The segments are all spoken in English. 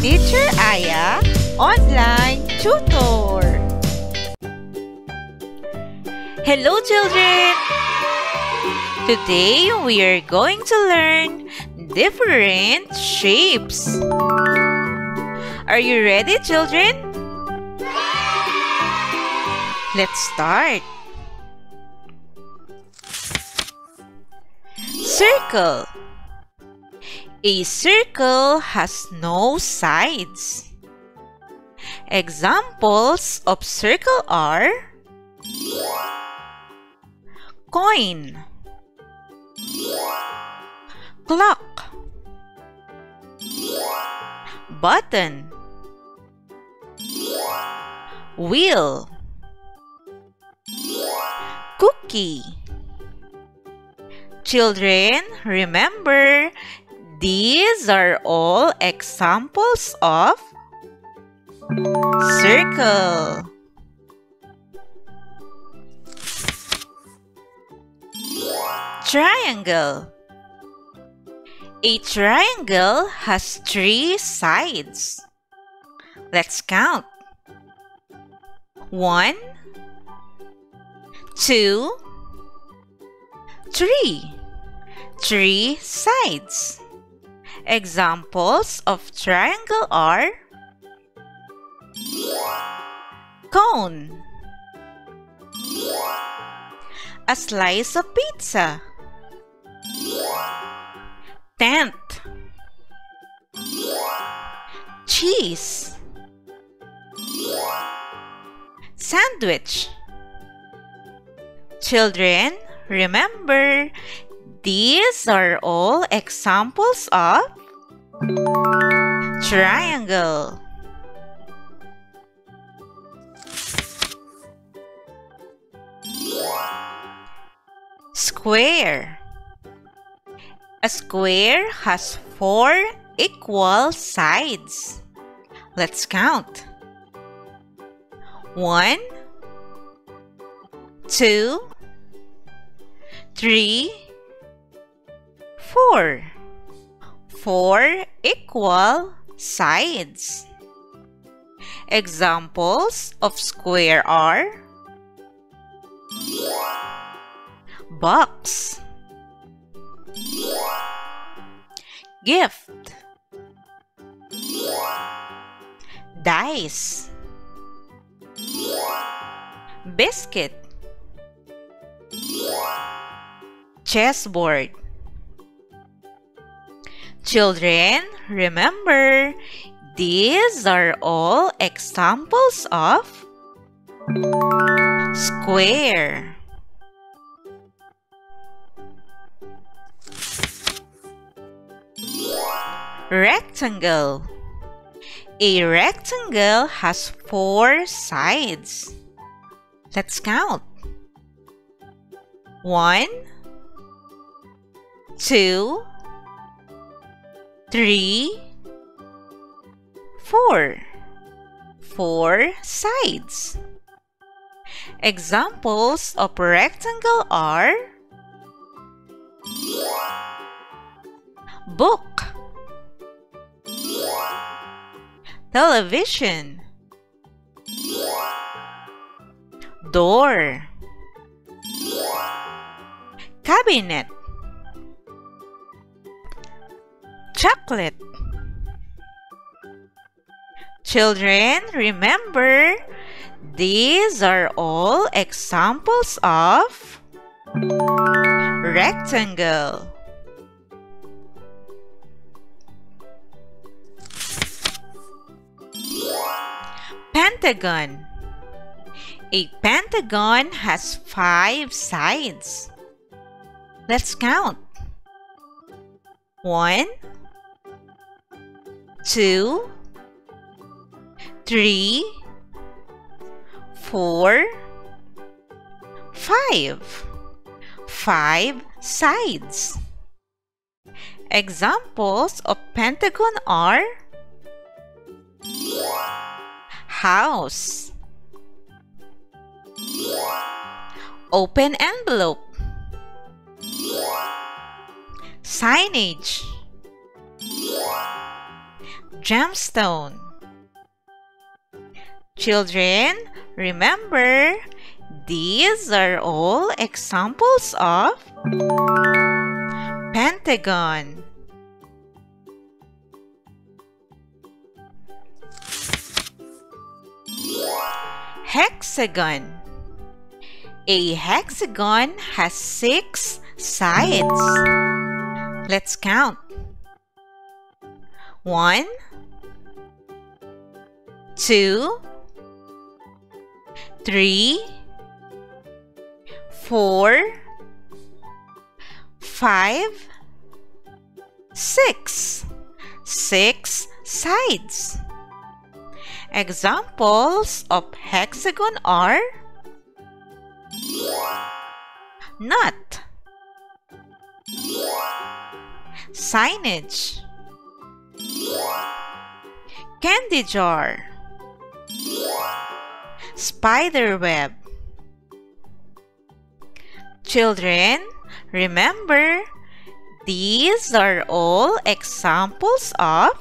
Teacher Aya Online Tutor. Hello children! Today we are going to learn different shapes. Are you ready children? Let's start. Circle a circle has no sides. Examples of circle are coin, clock, button, wheel, cookie. Children, remember these are all examples of circle. Triangle. A triangle has three sides. Let's count. One, two, three. Three sides. Examples of triangle are cone, a slice of pizza, tent, cheese, sandwich. Children, remember these are all examples of triangle. Square. A square has four equal sides. Let's count. One, two, three, four. Four equal sides. Examples of square are box, gift, dice, biscuit, chessboard. Children, remember, these are all examples of square. Rectangle. A rectangle has four sides. Let's count. One, two, three, four. Four sides. Examples of rectangle are book, television, door, cabinet, chocolate. Children, remember, these are all examples of rectangle. Pentagon. A pentagon has five sides. Let's count. One, two, three, four, five. Five sides. Examples of pentagon are house, open envelope, signage, gemstone. Children, remember, these are all examples of pentagon. Hexagon. A hexagon has six sides. Let's count. One, two, three, four, five, six. Six sides. Examples of hexagon are nut, signage, candy jar, spider web. Children, remember, these are all examples of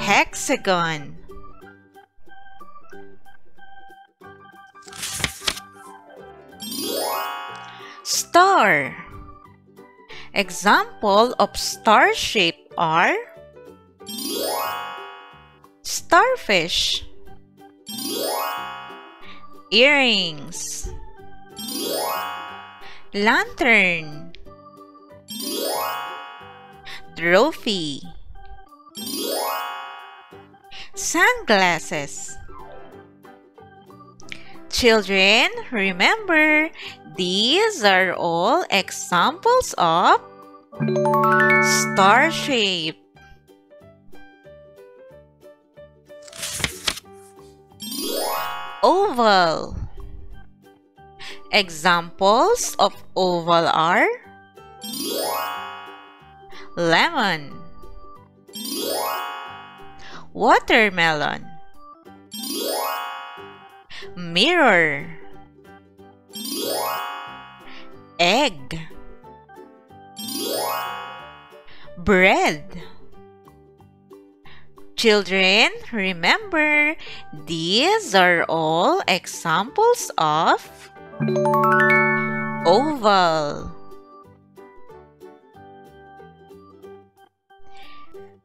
hexagon. Star. Example of star shape are starfish, earrings, lantern, trophy, sunglasses. Children, remember, these are all examples of star shape. Oval. Examples of oval are lemon, watermelon, mirror, egg, bread. Children, remember, these are all examples of oval.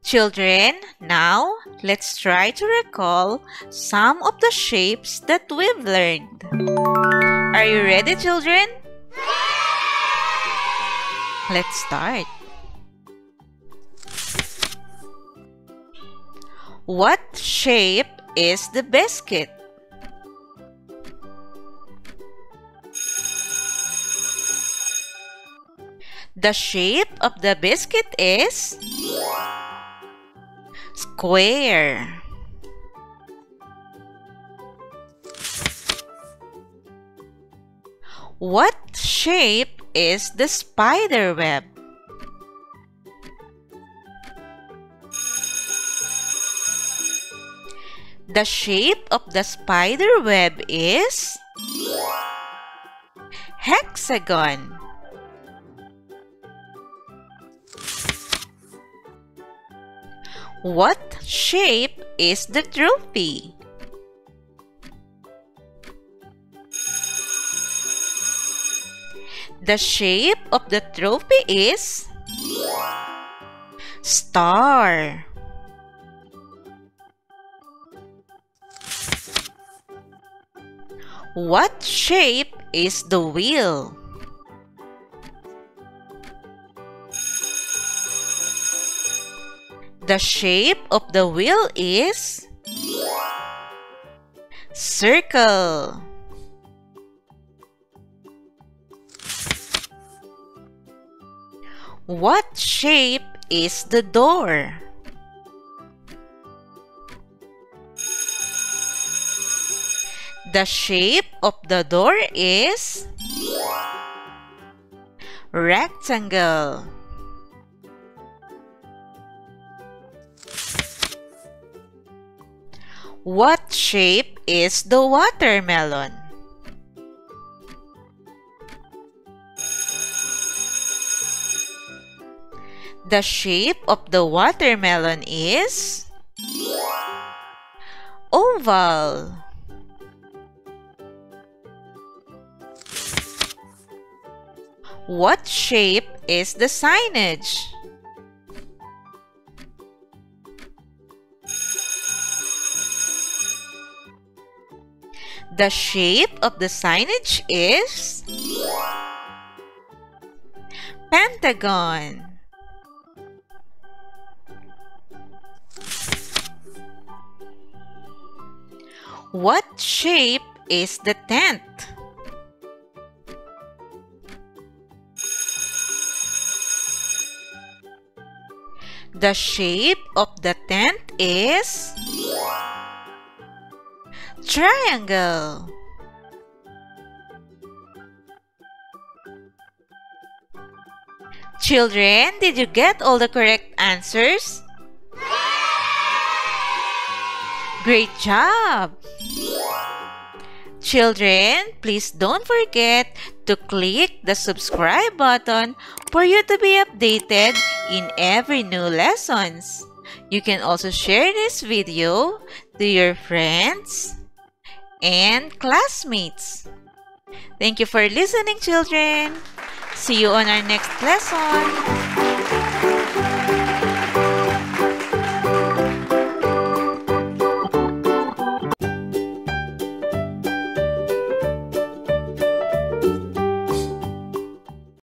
Children, now let's try to recall some of the shapes that we've learned. Are you ready, children? Let's start. What shape is the biscuit? The shape of the biscuit is square. What shape is the spider web? The shape of the spider web is hexagon. What shape is the trophy? The shape of the trophy is star. What shape is the wheel? The shape of the wheel is circle. What shape is the door? The shape of the door is rectangle. What shape is the watermelon? The shape of the watermelon is oval. What shape is the signage? The shape of the signage is pentagon. What shape is the tent? The shape of the tent is triangle. Children, did you get all the correct answers? Great job! Children, please don't forget to click the subscribe button for you to be updated in every new lessons. You can also share this video to your friends and classmates. Thank you for listening, children. See you on our next lesson.